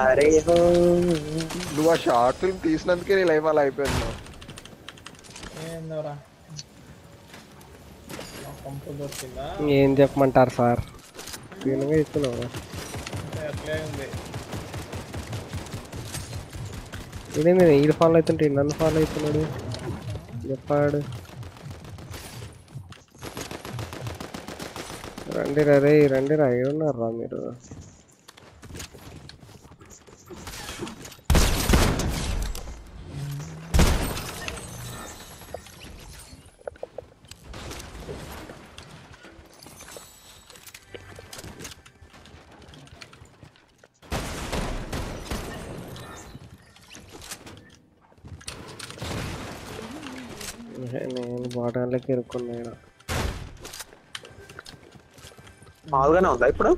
అరే హో. నువ్వు ఆ షార్ట్ ఫిల్మ్ తీసినందుకే నీ లైఫ్ అలా అయిపోయింది. ఏం చెప్పమంటారు సార్? క్లీన్గా ఇస్తున్నావు అంటే అట్లే ఉంది. ఇదేంది ఇది ఫాలో అవుతుంటే ఈడు నన్ను ఫాలో అవుతున్నాడు. చెప్పాడు. రండి రా రే రండి రా ఏడున్నారా మీరు? నేను బాటంలోకి ఇరుక్కున్నా ఈడ. మామూలుగానే ఉందా ఇప్పుడు?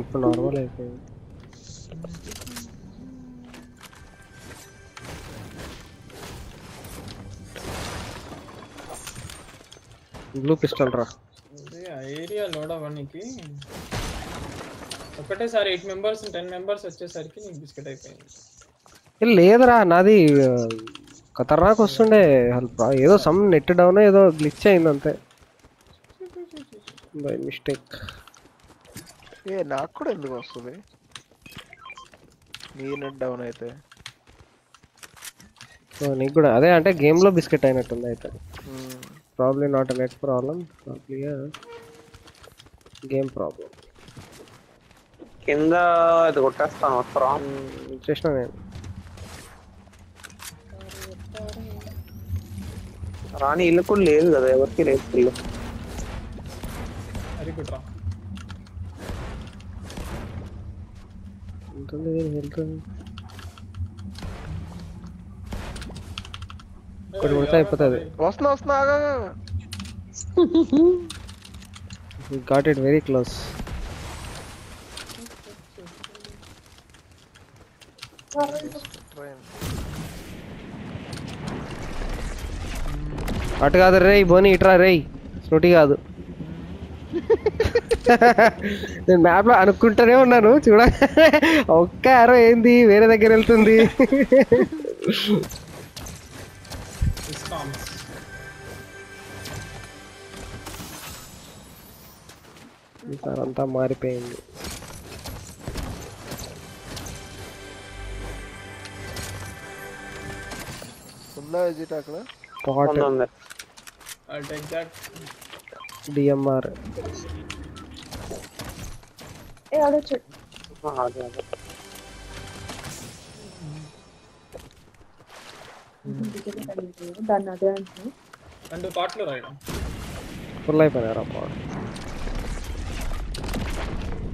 ఇప్పుడు నార్మల్ అయిపోయింది. బ్లూ పిస్టల్ రా. ఏరియా లోడ్ అవ్వడానికి ఒకటేసారి ఎయిట్ మెంబర్స్ టెన్ మెంబర్స్ వచ్చేసరికి నీకు బిస్కెట్ అయిపోయింది. లేదురా నాది ఖతర్నాక్ వస్తుండే. ఏదో సమ్ నెట్ డౌన్ ఏదో గ్లిచ్ అయింది అంతే. బై మిస్టేక్ ఏ నాకు కూడా ఎందుకు వస్తుంది? నీ నెట్ డౌన్ అయితే. నీకు కూడా. అదే అంటే game లో బిస్కెట్ అయినట్టుంది అయితే. Probably not net problem probably game problem కింద అది కొట్టేస్తాను వస్తారా చేసిన నేను. రాని ఇల్లు కూడా లేదు కదా ఎవరికి లేదు ఇల్లు వెరీ గుడ్ రా ఉంటుంది దీని హెల్త్ ఒకటి కొడితే అయిపోతుంది వస్తున్నా వస్తున్నా ఆగా, ఆగా. Got it very close train. అటు కాదు రే బోని ఇట్రా రేయ్ స్నూటి కాదు. నేను మ్యాప్లో అనుకుంటూనే ఉన్నాను చూడ. ఒక్క ఆరో ఏంది? వేరే దగ్గర వెళ్తుంది. ఈసారి అంతా మారిపోయింది. ఉందా విజిట్ అక్కడ? దట్ డిఎంఆర్ దాన్ని అదే అంటున్నాను రెండు పాటలు రాయడం ఫుల్ అయిపోయినారా పాట్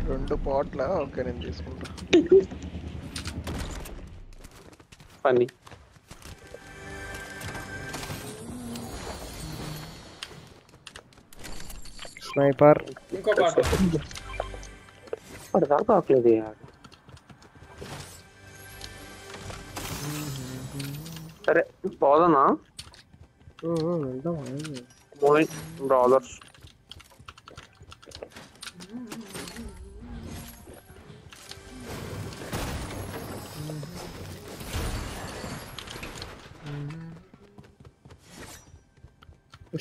రెండు పాట్ల ఓకే నేను తీసుకుంటా. పని स्नाइपर इनको काटो पर्दा काट ले दे यार अरे पौधा ना हम्म एकदम मोहित ब्राउजर्स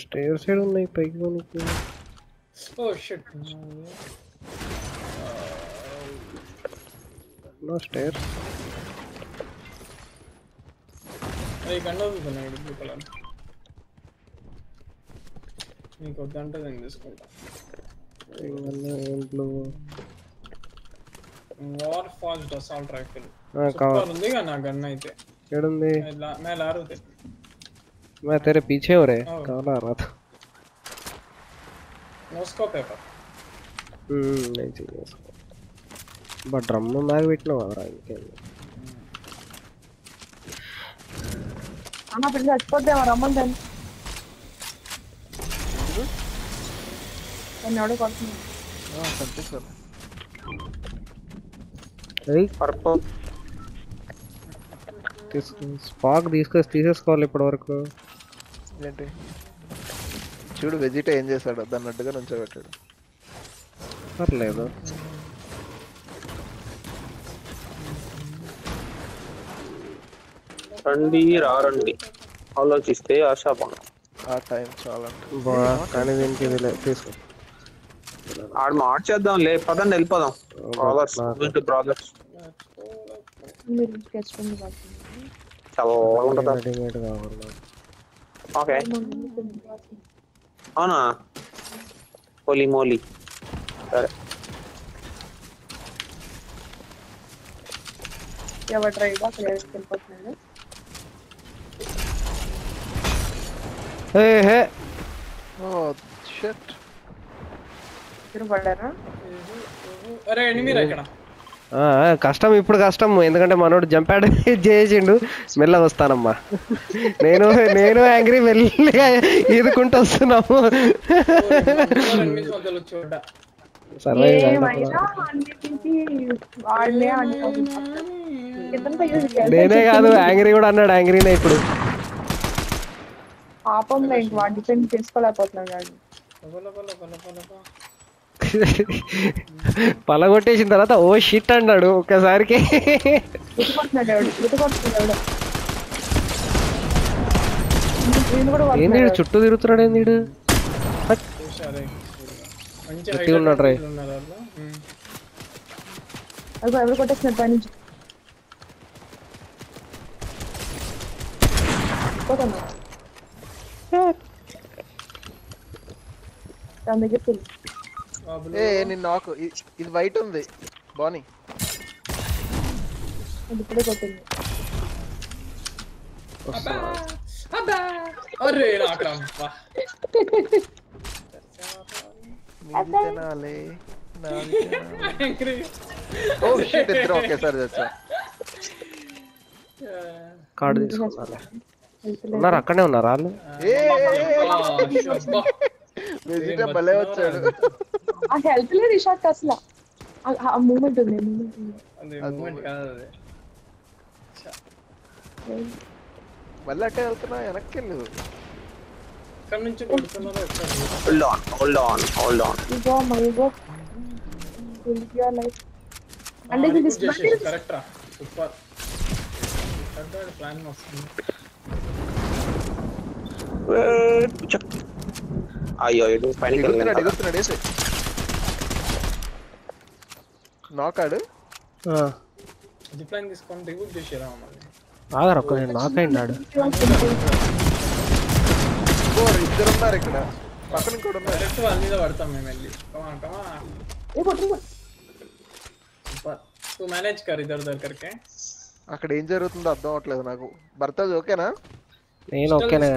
स्टेयर से नहीं पैक बनी సైడ్ ఉన్నాయి పైకి పోనీకి ఓ షిట్ నో స్టేర్ అవి కండవుతున్నాడు బ్లూ కలర్ నీకు వద్దంటే నేను తీసుకుంటా ఏం blue war fast assault rifle కావాలి సూపర్ ఉంది నా గన్ అయితే ఏడుంది मैं ला रहा थे मैं तेरे पीछे हो रहे हाँ। कहाँ ला रहा था नोस्को पेपर हम्म, नहीं चाहिए उसको బట్ డ్రమ్ బ్యాగ్ పెట్టినావు కదరా ఇంకేం అన్న పిల్లలు చచ్చిపోద్దేమో రమ్మని దాన్ని దాన్ని ఎవడో కొడుతున్నాడు కనిపిస్తాను ఏయ్, పర్పల్ తీసుకో స్పాక్ తీసుకొచ్చి తీసేసుకోవాలి ఇప్పటి వరకు ఏంటి చూడు వెజిట ఏం చేశాడు దాన్ని అడ్డుగా నుంచోబెట్టాడు పర్లేదు. రండి రారండి. ఆలోచిస్తే ఆశాభంగం ఆ టైం చాలా కానీ దీనికి లేదు తీసుకో. ఆడు చేద్దాం లే పదండి వెళ్ళిపోదాం. బ్రాదర్స్ బ్రాదర్స్ ఓకే రెడీమేడ్ కావాలి నాకు. ఓకే అవునా హోలీ మోలీ సరే ఎవరు డ్రైవ్ అక్కడ వెళ్ళిపోతున్నాడు హే హే ఓ షట్ మీరు పడ్డారా అరే ఎనిమిరా ఇక్కడ ఆ, ఆ, కష్టం ఇప్పుడు కష్టం. ఎందుకంటే మనోడు జంపాడు చేసిండు మెల్ల వస్తానమ్మా. నేను నేను యాంగ్రీ మెల్లగా ఈదుకుంటూ వస్తున్నాము. నేనే కాదు యాంగ్రీ కూడా అన్నాడు యాంగ్రీనే ఇప్పుడు. పాపంలో ఇంక వాడు డిపెండ్ చేసుకోలేకపోతున్నాడు పలగొట్టేసిన తర్వాత ఓ షిట్ అన్నాడు ఒక్కసారికి. ఏంది చుట్టూ తిరుగుతున్నాడు ఏంది గట్టిగా ఉన్నాడు రే. ఎవరు దాని దగ్గరికి ఏ నిన్న నాకు ఇది వైట్ ఉంది. బానీ అది ఇప్పుడే కొట్టింది. అబ్బా! అబ్బా! అరే నాకు రమ్మా. నీది. తినాలి నాది. తినాలి Angry. ఓ షిట్ ఇద్దరు ఒకేసారి చచ్చా కార్డు తీసుకున్నారా ఉన్నారు? అక్కడే ఉన్నారు వాళ్ళు? వచ్చాడు. ఆ హెల్త్ లేదు ఇషాక్ అసలు ఆ- ఆ మూమెంట్ ఉంది మూమెంట్ ఉంది అది movement కాదు అది. మళ్ళీ అట్టే వెళ్తున్నా వెనక్కి వెళ్ళు ఇక్కడ నుంచి కొడుతున్నారు ఎక్కడ hold on hold on hold on ego my go your life అంటే ఇది display కరెక్ట్ రా సూపర్ ప్లాన్ వస్తుంది అయ్యో ఇటు పైన ఎగురుతున్నాడు ఎగురుతున్నాడు వేసి నాకాడు ఆ, జిప్ లైన్ తీసుకొని రిబూట్ చేసేరా మళ్ళీ ఆగరు ఒక్క నేను నాకైనాడు ఓ ఇద్దరు ఉన్నారు ఇక్కడ. పక్కన కూడా ఉన్నారు. డైరెక్ట్ వాళ్ళ మీద పడతాం మేము వెళ్ళి. తూ మేనేజ్ కర్ ఇద్దరు దగ్గరకే. అక్కడ ఏం జరుగుతుందో అర్థం అవట్లేదు నాకు. భర్త ఓకేనా? నేను ఓకేనే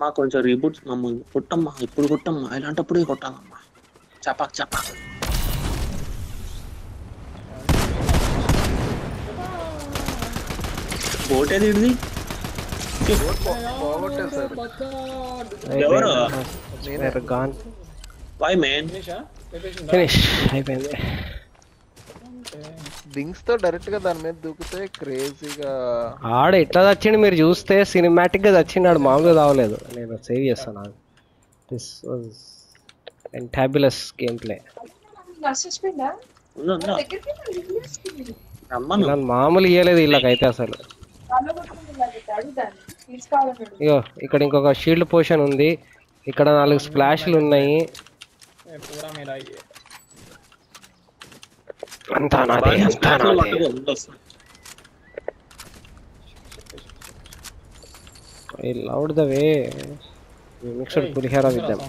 మా కొంచెం రీబూట్స్ మమ్మల్ని కొట్టమ్మా. ఇప్పుడు కొట్టమ్మా. ఇలాంటప్పుడే కొట్టాలమ్మా. చపాక్ చపాక్. ఓటేది ఇడిది పోగొట్టేశారు ఎవరు? గాన్ వై మేన్ ఫినిషా అయిపోయిందా ఫినిష్ అయిపోయింది వింగ్స్తో డైరెక్ట్గా దాని మీద దూకితే క్రేజీగా ఆడ ఎట్లా చచ్చిండు మీరు చూస్తే సినిమాటిక్గా చచ్చిండు మామూలుగా తావలేదు నేను సేవ్ చేస్తాను దిస్ వాజ్ ఎంటాబులస్ గేమ్ ప్లే నడిచిపోయిందా ఉందా, ఉందా? దగ్గరికి వెళ్ళి రమ్మను నన్ను మామూలు ఇయ్యలేదు వీళ్ళకైతే అసలు ఇగో ఇక్కడ ఇంకొక షీల్డ్ పోషన్ ఉంది. ఇక్కడ నాలుగు స్ప్లాష్లు ఉన్నాయి. అంతా నాది అంతా నాది. I loved the way. Mixed పులిహోర విద్దాం.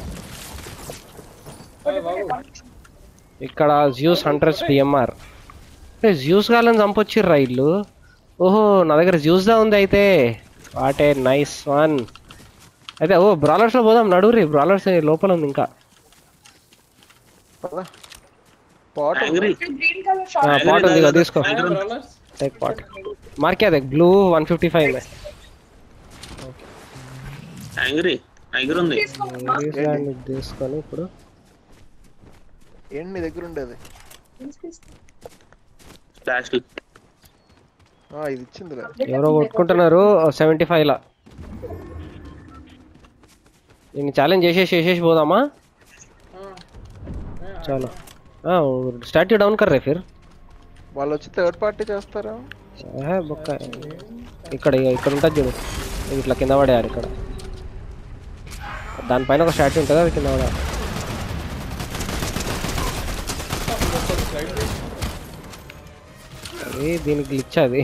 ఇక్కడ జ్యూస్ హండ్రెడ్స్ డిఎంఆర్ జ్యూస్ కాలని చంపొచ్చిర్రా ఇల్లు? ఓహో నా దగ్గర జ్యూస్ దా ఉంది అయితే. వాట్ ఏ నైస్ వన్ అయితే ఓ బ్రాలర్స్లో పోదాం నడువురి బ్రాలర్స్ లోపల ఉంది ఇంకా. పాట్ ఉంది. ఇగో తీసుకో. టేక్ పాట్ మార్కే అదే blue one fifty five angry tiger ఉంది. తీసుకొని ఇప్పుడు. ఏంటి నీ దగ్గర ఉండేది. ఇది ఇచ్చిందిలే. ఎవరో కొట్టుకుంటున్నారు సెవెంటీ ఫైవ్ లా. నేను ఛాలెంజ్ చేసేసి చేసేసి పోదామా? చలో. స్టాట్యూ డౌన్ కర్ రే ఫిర్. వాళ్ళు వచ్చి థర్డ్ పార్టీ చేస్తారా? బొక్క. ఇక్కడ ఇక ఇక్కడ ఉంటుంది చూడు. ఇట్లా కింద పడేయాలి ఇక్కడ. దానిపైన ఒక స్టాచ్యూ ఉంటుంది అది కింద పడేయాలి. అది దీనికి గ్లిచ్ అది.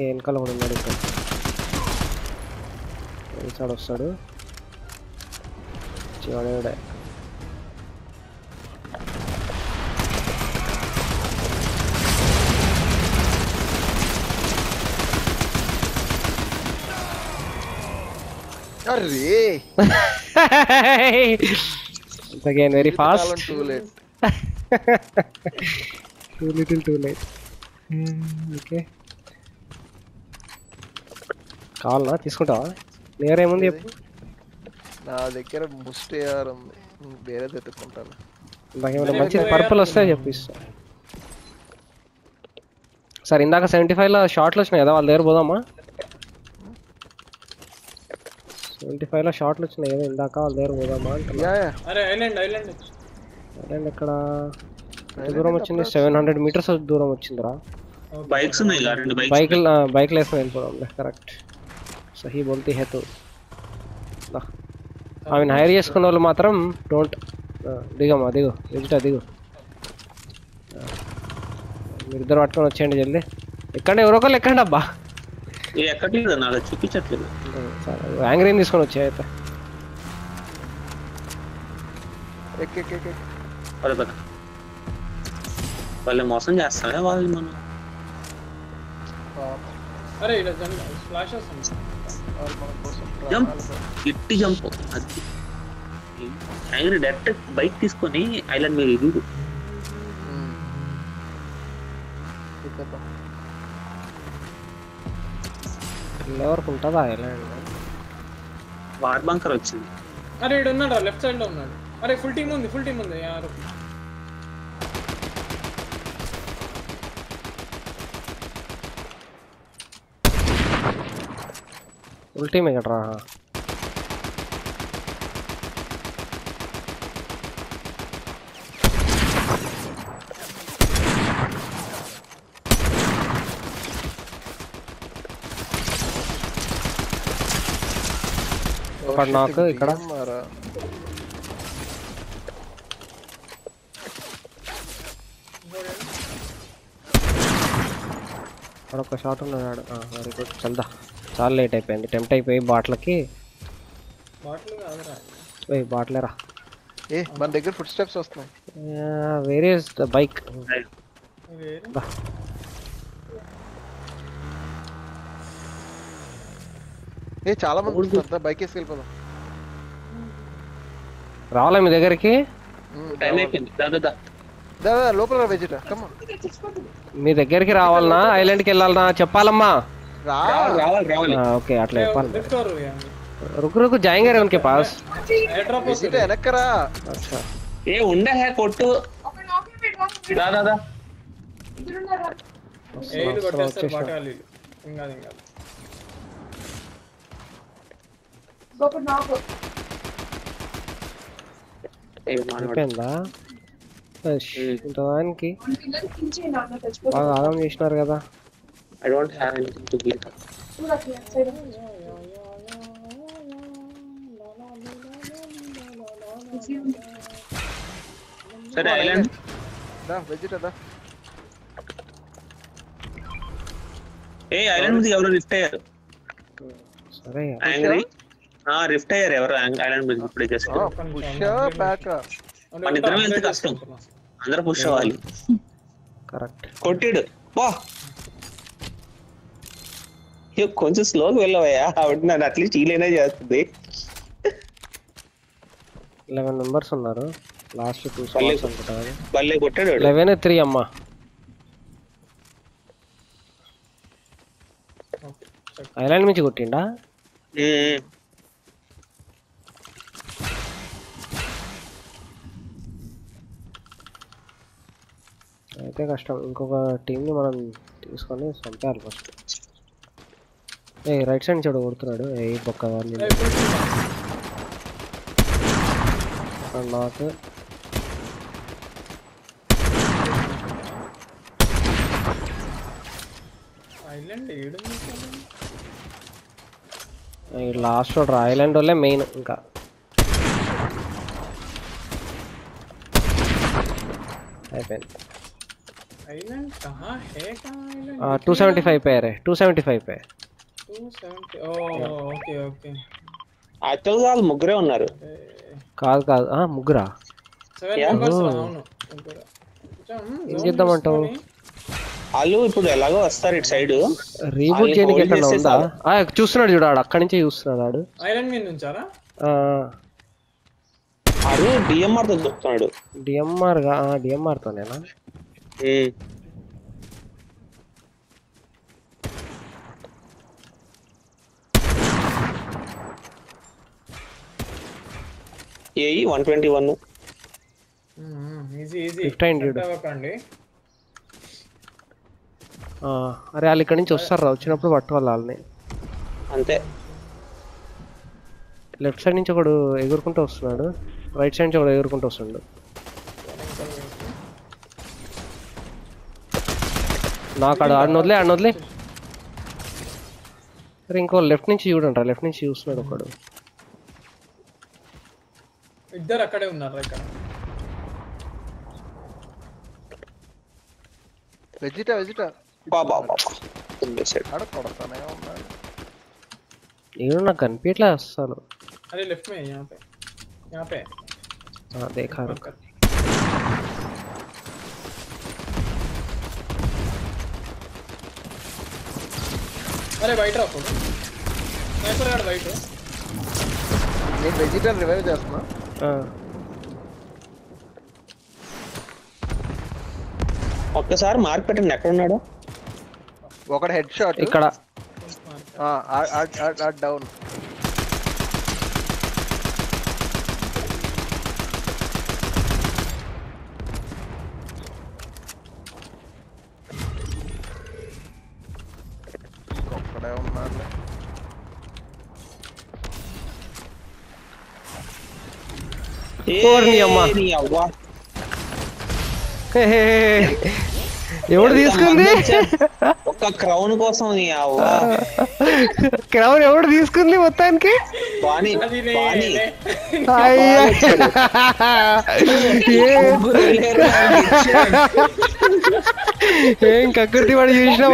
వెనకాల కూడా ఉన్నాడు ఇక్కడ. సైడ్ వస్తాడు చివాడే very fast too late too little too light okay కావాలనా తీసుకుంటావా? నియర్ ఏముంది చెప్పు. నా దగ్గర ముస్ట్ ఏఆర్ ఉంది. వేరే తెచ్చుకుంటాను ఇందాక ఏమైనా మంచిది పర్పుల్ వస్తే చెప్పిస్తా సరే ఇందాక సెవెంటీ ఫైవ్లో షార్ట్లు వచ్చినాయి కదా వాళ్ళ దగ్గర పోదామా? సెవెంటీ ఫైవ్లో షార్ట్లు వచ్చినాయి కదా ఇందాక వాళ్ళ దగ్గర పోదామా అంటున్నా. Yeah yeah. అరే ఐలాండ్ ఇక్కడ దూరం వచ్చింది సెవెన్ హండ్రెడ్ మీటర్స్ దూరం వచ్చిందిరా. బైక్స్ ఉన్నాయి ఇలా రెండు బైక్స్. బైక్ బైక్ వేసుకుని వెళ్ళిపోదాంలే కరెక్ట్. సహీ బోల్తీ హే తు దా. ఆమెను హైర్ చేసుకున్న వాళ్ళు మాత్రం డోంట్ దిగమ్మా దిగు వెజిటా దిగు. మీరిద్దరు పట్టుకొని వచ్చేయండి జల్దీ. ఎక్కండి ఎవరో ఒకళ్ళు ఎక్కండి అబ్బా ఏ ఎక్కట్లేదు నాకు చూపించట్లేదు. యాంగ్రీన్ తీసుకొని వచ్చాయి అయితే. వాళ్ళు మోసం చేస్తారా వాళ్ళు మనం. అరే జంప్ ఫ్లాష్ జంప్. అది. ఆయన డైరెక్ట్ బైక్ తీసుకొని ఐలాండ్ మీద ఎదుగు ఉమ్. ఎక్కేద్దాం. ఎవరికి ఉంటుందా ఐలాండ్ వార్ బంకర్ వచ్చింది అరే ఇక్కడ ఉన్నాడు లెఫ్ట్ సైడ్లో ఉన్నాడు అరే ఫుల్ టీమ్ ఉంది ఫుల్ టీమ్ ఉంది యారు ఉల్టీమ్ ఇక్కడ రా Oh ఒకడు shit, నాకు ఇది ఇక్కడ. DMR ఆ? అక్కడ ఒక షాట్ ఉన్నాడు వెరీ గుడ్ చల్దా చాలా లేట్ అయిపోయింది. టెంప్ట్ అయిపోయి బాట్లకి బాటిల్ కాదురా. పోయి బాట్లేరా ఏ మన దగ్గర ఫుడ్ స్టెప్స్ వస్తున్నాయి వేర్ ఇస్ ద. బైక్ ఏ చాలా మంది వస్తారు బైక్ వేసుకెళ్ళిపోదాం. రావాలా మీ దగ్గరికి? టైం అయిపోయింది. దాదా దాదా లోపల వెజిట. మీ దగ్గరికి రావాలనా? ఐలాండ్కి వెళ్ళాలనా? చెప్పాలమ్మా. రావాలి రావాలి ఓకే అట్లా చెప్పాలి. రుకు రుకు జాయింగ్ ఉన్కే పాస్? వెజిట వెనక్కరా అచ్చా. ఏ ఉండే కొట్టు. దాదా ఏ ఇది బాటాలి గొప్ప నాకు ఏ మానవాడు. అయిపోయిందా ఎష్, ఇంత దానికి పిల్లలు కించే నాన్న తెచ్చిపోతా బాగా ఆదాం చేసినారు కదా. I don't have anything to give. చూడకి సైడ్ సరే ఐలాండ్ దా వెజిట దా ఏ ఐలాండ్ మీద ఎవరు రిఫ్ట్ అయ్యారు సరే యాంగ్రీ ఆ రిఫ్ట్ అయ్యారు ఎవరు? ఐలాండ్ మీద ఇప్పుడే జస్ట్ పుష్ బ్యాక్ మన ఇద్దరం ఎంత కష్టం? అందరూ పుష్ అవ్వాలి. కరెక్ట్ కొట్టాడు. బా కొంచెం స్లోగా వెళ్ళవయ్యా. ఆవిడ నన్ను అట్లీస్ట్ ఈలైనా చేస్తుంది. లెవెన్ మెంబర్స్ ఉన్నారు. లాస్ట్ టూ స్పాట్స్ అనుకుంటా కదా. భలే కొట్టాడు వాడు. లెవెన్ త్రీ అమ్మా. ఐలాండ్ నుంచి కొట్టిండా? అయితే కష్టం. ఇంకొక టీంని మనం తీసుకొని చంపేయాలి ఫస్ట్ ఏ రైట్ సైడ్ చూడు. కొడుతున్నాడు ఏ? వాడిని నాకు లాస్ట్ వాడు ఐలాండ్ వాళ్ళే మెయిన్ ఇంకా. అయిపోయింది. Two seventy oh okay okay యాక్చువల్గా వాళ్ళు ముగ్గురే ఉన్నారు కాదు కాదు ఆ, ముగ్గురా ఏం చేద్దామంటావు? వాళ్ళు ఇప్పుడు ఎలాగో వస్తారు ఇటు సైడ్. రీబూట్ చేయడానికి ఎక్కడ చేస్తే ఉందా? చూస్తున్నాడు చూడు ఆడు అక్కడి నుంచే చూస్తున్నాడు ఆడు. ఐలాండ్ మీద నుంచారా? ఆ, ఆడు డిఎంఆర్తో చెప్తున్నాడు డిఎంఆర్గా DMR తోనేనా? AE one twenty one easy easy అరే వాళ్ళు ఇక్కడి నుంచి వస్తారు రా. వచ్చినప్పుడు పట్టుకోవాలి వాళ్ళని. అంతే. లెఫ్ట్ సైడ్ నుంచి ఒకడు ఎగురుకుంటూ వస్తున్నాడు. రైట్ సైడ్ నుంచి ఒకడు ఎగురుకుంటూ వస్తున్నాడు. నాకు ఆడు ఆడిని వదిలే ఆడిని వదిలే అరే ఇంకో లెఫ్ట్ నుంచి చూడండి లెఫ్ట్ నుంచి చూస్తున్నాడు ఒకడు ఇద్దరు అక్కడే ఉన్నారు ఇక్కడ వెజిటా వెజిటా బాబా బాబా వదిలేసాడు. ఆడ కొడతానే ఉన్నాడు నేను నాకు కనిపించట్లే అసలు अरे लेफ्ट में है यहाँ पे यहाँ पे ఆ, దేఖా अरे वाइट रखो स्नाइपर गार्ड वाइट हो నేను వెజిటల్ రివైవ్ చేస్తున్నా ఆ, ఒక్కసారి మార్క్ పెట్టండి ఎక్కడ ఉన్నాడు ఒకటి హెడ్ షాట్ ఇక్కడ డౌన్ కోర్నియమ్మ ఎవడు తీసుకుంది ఒక క్రౌన్ కోసం క్రౌన్ ఎవడు తీసుకుంది మొత్తానికి ఏం కక్కుర్తి వాడు చూసినా